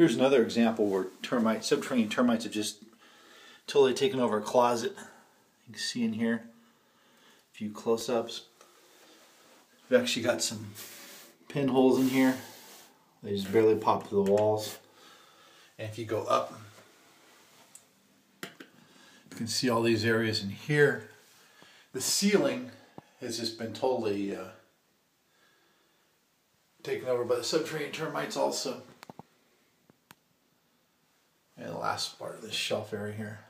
Here's another example where termite, subterranean termites have just totally taken over a closet. You can see in here a few close-ups. We've actually got some pinholes in here. They just barely pop through the walls. And if you go up, you can see all these areas in here. The ceiling has just been totally uh, taken over by the subterranean termites also. And the last part of this shelf area here.